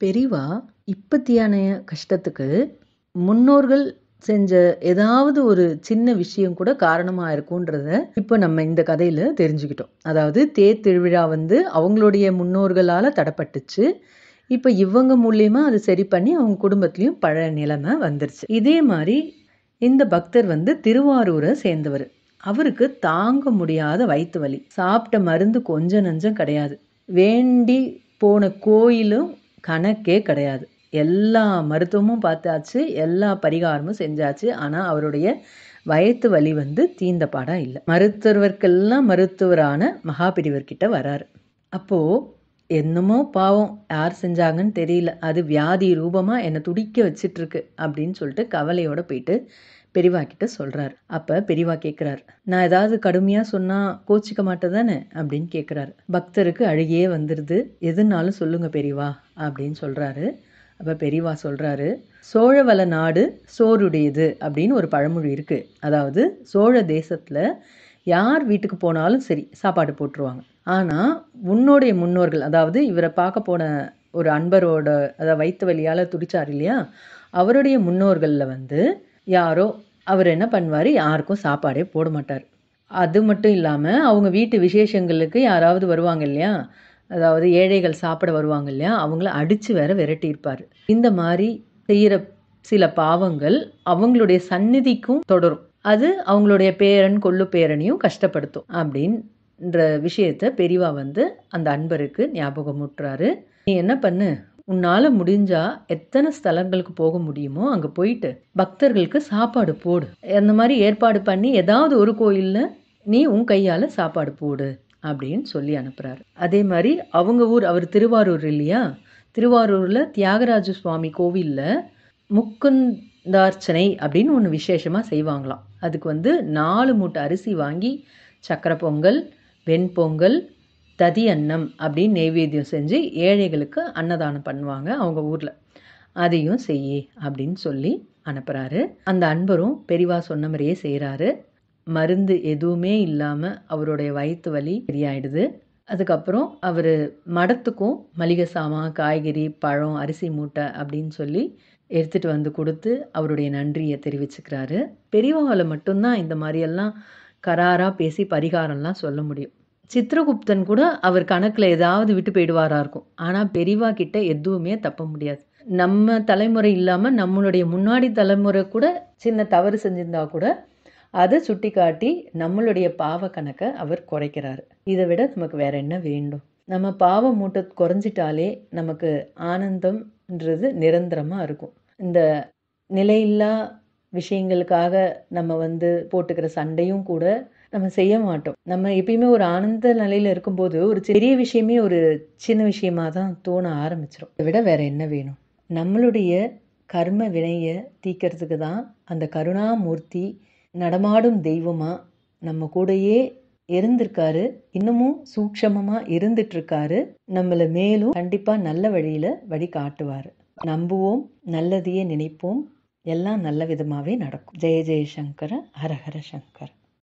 பெரிவா இப்பத்தியான கஷ்டத்துக்கு முன்னோர்கள் செஞ்ச ஏதாவது ஒரு சின்ன விஷயம் கூட காரணமாக இருக்குன்றத இப்போ நம்ம இந்த கதையில் தெரிஞ்சுக்கிட்டோம். அதாவது தேர் திருவிழா வந்து அவங்களுடைய முன்னோர்களால் தடப்பட்டுச்சு. இப்போ இவங்க மூலியமாக அது சரி பண்ணி அவங்க குடும்பத்துலேயும் பழைய நிலைமை வந்துருச்சு. இதே மாதிரி இந்த பக்தர் வந்து திருவாரூரை சேர்ந்தவர். அவருக்கு தாங்க முடியாத வயிற்று வலி. சாப்பிட்ட மருந்து கொஞ்சம் நஞ்சம் கிடையாது. வேண்டி போன கோயிலும் கணக்கே கிடையாது. எல்லா மருத்துவமும் பார்த்தாச்சு எல்லா பரிகாரமும் செஞ்சாச்சு. ஆனால் அவருடைய வயத்து வலி வந்து தீந்த பாடம் இல்லை. மருத்துவர்க்கெல்லாம் மருத்துவரான மகாபிரிவர்கிட்ட வராரு. அப்போது என்னமோ பாவம் யார் செஞ்சாங்கன்னு தெரியல. அது வியாதி ரூபமாக என்னை துடிக்க வச்சிட்ருக்கு அப்படின்னு சொல்லிட்டு கவலையோட போயிட்டு பெரியவா கிட்ட சொல்கிறார் அப்போ பெரியவா கேட்குறாரு நான் ஏதாவது கடுமையாக சொன்னால் கோச்சிக்க மாட்டேன் தானே அப்படின்னு கேட்குறாரு பக்தருக்கு அழுகியே வந்துடுது எதுனாலும் சொல்லுங்கள் பெரியவா அப்படின்னு சொல்கிறாரு அப்போ பெரியவா சொல்கிறாரு சோழவள நாடு சோறுடையது அப்படின்னு ஒரு பழமொழி இருக்குது அதாவது சோழ தேசத்தில் யார் வீட்டுக்கு போனாலும் சரி சாப்பாடு போட்டுருவாங்க. ஆனால் உன்னுடைய முன்னோர்கள் அதாவது இவரை பார்க்க போன ஒரு அன்பரோட அதாவது வயிற்று வலியால் துடிச்சார் இல்லையா? அவருடைய முன்னோர்களில் வந்து யாரோ அவர் என்ன பண்ணுவார்? யாருக்கும் சாப்பாடே போட மாட்டார். அது மட்டும் இல்லாமல் அவங்க வீட்டு விசேஷங்களுக்கு யாராவது வருவாங்க இல்லையா? அதாவது ஏழைகள் சாப்பிட வருவாங்க இல்லையா? அவங்கள அடித்து வேற விரட்டியிருப்பார். இந்த மாதிரி செய்கிற சில பாவங்கள் அவங்களுடைய சந்நிதிக்கும் தொடரும். அது அவங்களுடைய பேரன் கொள்ளு பேரனையும் கஷ்டப்படுத்தும். அப்படின்னு என்ற விஷயத்த பெரியவா வந்து அந்த அன்பருக்கு ஞாபகமூட்டுறாரு நீ என்ன பண்ணு? உன்னால் முடிஞ்சா எத்தனை ஸ்தலங்களுக்கு போக முடியுமோ அங்கே போயிட்டு பக்தர்களுக்கு சாப்பாடு போடு. அந்த மாதிரி ஏற்பாடு பண்ணி ஏதாவது ஒரு கோயிலில் நீ உன் கையால் சாப்பாடு போடு அப்படின்னு சொல்லி அனுப்புகிறாரு அதே மாதிரி அவங்க ஊர் அவர் திருவாரூர் இல்லையா? திருவாரூரில் தியாகராஜ சுவாமி கோவிலில் முக்குந்தார்ச்சனை அப்படின்னு ஒன்று விசேஷமாக செய்வாங்களாம். அதுக்கு வந்து நாலு மூட்டை அரிசி வாங்கி சக்கரை பொங்கல் வெண்பொங்கல் ததி அன்னம் அப்படின்னு நெய்வேத்தியம் செஞ்சு ஏழைகளுக்கு அன்னதானம் பண்ணுவாங்க அவங்க ஊரில். அதையும் செய்யி அப்படின்னு சொல்லி அனுப்புகிறாரு அந்த அன்பரும் பெரிவா சொன்ன மாதிரியே செய்கிறாரு மருந்து எதுவுமே இல்லாமல் அவருடைய வயிற்று வலி சரியாயிடுது. அதுக்கப்புறம் அவர் மடத்துக்கும் மளிகை சாமான் காய்கறி பழம் அரிசி மூட்டை அப்படின்னு சொல்லி எடுத்துகிட்டு வந்து கொடுத்து அவருடைய நன்றியை தெரிவிச்சுக்கிறாரு. பெரியவாவில் மட்டும்தான் இந்த மாதிரியெல்லாம் கராராக பேசி பரிகாரம்லாம் சொல்ல முடியும். சித்திரகுப்தன் கூட அவர் கணக்கில் ஏதாவது விட்டு போயிடுவாரா இருக்கும். ஆனால் பெரியவா கிட்ட எதுவுமே தப்ப முடியாது. நம்ம தலைமுறை இல்லாமல் நம்மளுடைய முன்னாடி தலைமுறை கூட சின்ன தவறு செஞ்சிருந்தா கூட அதை சுட்டி காட்டி நம்மளுடைய பாவ கணக்கை அவர் குறைக்கிறாரு. இதை விட நமக்கு வேற என்ன வேண்டும்? நம்ம பாவ மூட்டை குறைஞ்சிட்டாலே நமக்கு ஆனந்தம்ன்றது நிரந்தரமாக இருக்கும். இந்த நிலையில்லா விஷயங்களுக்காக நம்ம வந்து போட்டுக்கிற சண்டையும் கூட நம்ம செய்ய மாட்டோம். நம்ம எப்பயுமே ஒரு ஆனந்த நிலையில் இருக்கும்போது ஒரு பெரிய விஷயமே ஒரு சின்ன விஷயமா தான் தோண ஆரம்பிச்சிடும் இதை விட வேறு என்ன வேணும்? நம்மளுடைய கர்ம வினையை தீக்கிறதுக்கு தான் அந்த கருணாமூர்த்தி நடமாடும் தெய்வமாக நம்ம கூடயே இருந்திருக்காரு. இன்னமும் சூக்ஷமமாக இருந்துட்டுருக்காரு. நம்மளை மேலும் கண்டிப்பாக நல்ல வழியில் வழி காட்டுவார் நம்புவோம் நல்லதையே நினைப்போம். எல்லாம் நல்ல விதமாகவே நடக்கும். ஜெய ஜெயசங்கர ஹரஹர சங்கர்.